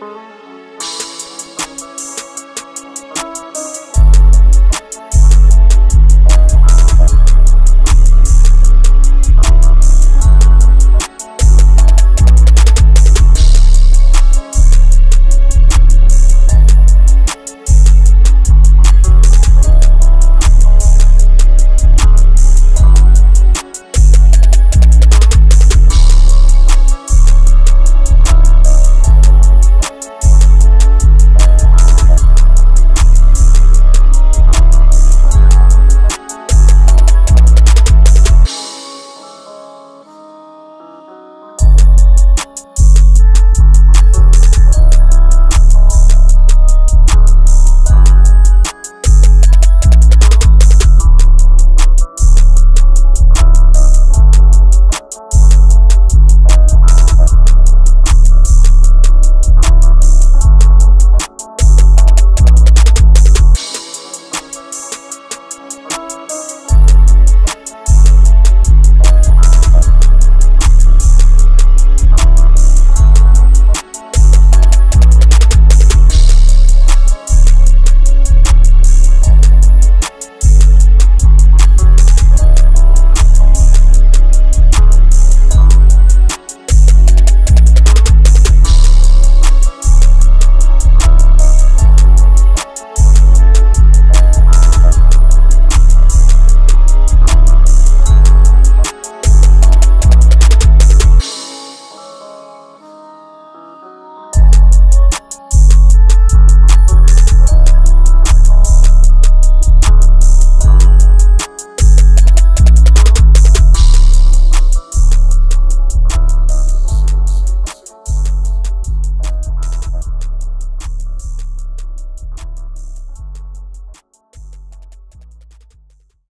Bye.